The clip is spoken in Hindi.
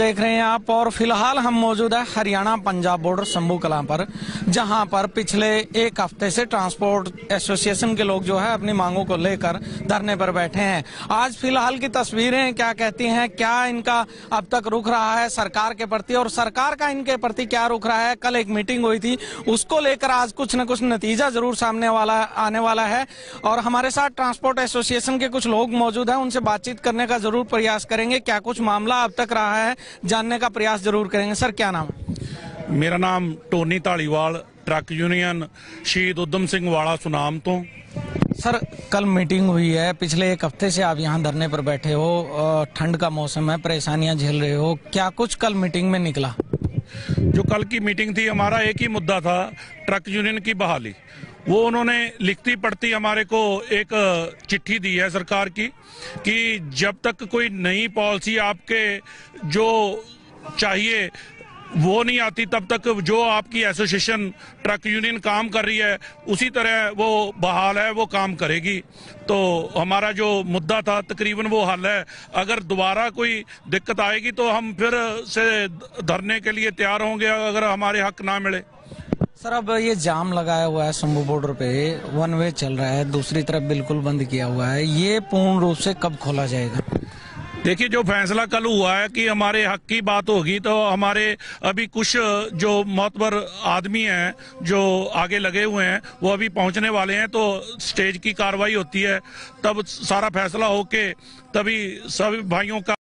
देख रहे हैं आप और फ़िलहाल हम मौजूद है हरियाणा पंजाब बॉर्डर शंभू कलां पर, जहाँ पर पिछले एक हफ़्ते से ट्रांसपोर्ट एसोसिएशन के लोग जो है अपनी मांगों को लेकर धरने पर बैठे हैं। आज फ़िलहाल की तस्वीरें क्या कहती हैं, क्या इनका अब तक रुक रहा है सरकार के प्रति और सरकार का इनके प्रति क्या रुक रहा है? कल एक मीटिंग हुई थी, उसको लेकर आज कुछ न कुछ नतीजा ज़रूर सामने वाला, आने वाला है और हमारे साथ ट्रांसपोर्ट एसोसिएशन के कुछ लोग मौजूद हैं, उनसे बातचीत करने का ज़रूर प्रयास करेंगे, क्या कुछ मामला अब तक रहा है जानने का प्रयास ज़रूर करेंगे। सर क्या नाम? मेरा नाम टोनी धालीवाल ट्रक यूनियन शहीद उधम सिंह वाला सुनाम तो। सर कल मीटिंग हुई है। पिछले एक हफ़्ते से आप यहाँ धरने पर बैठे हो ठंड का मौसम है परेशानियाँ झेल रहे हो। क्या कुछ कल मीटिंग में निकला? जो कल की मीटिंग थी हमारा एक ही मुद्दा था ट्रक यूनियन की बहाली। वो उन्होंने लिखती पढ़ती हमारे को एक चिट्ठी दी है सरकार की कि जब तक कोई नई पॉलिसी आपके जो चाहिए वो नहीं आती, तब तक जो आपकी एसोसिएशन, ट्रक यूनियन काम कर रही है, उसी तरह वो बहाल है, वो काम करेगी। तो हमारा जो मुद्दा था, तकरीबन वो हल है। अगर दोबारा कोई दिक्कत आएगी तो हम फिर से धरने के लिए तैयार होंगे, अगर हमारे हक ना मिले। सर, अब ये जाम लगाया हुआ है शंभू बॉर्डर पे। वन वे चल रहा है, दूसरी तरफ़ बिल्कुल बंद किया हुआ है। ये पूर्ण रूप से कब खोला जाएगा? देखिए, जो फैसला कल हुआ है कि हमारे हक की बात होगी तो हमारे अभी कुछ, जो मोतबर आदमी हैं, जो आगे लगे हुए हैं, वो अभी पहुँचने वाले हैं तो स्टेज की कार्रवाई होती है। तब सारा फैसला होके तभी सभी भाइयों का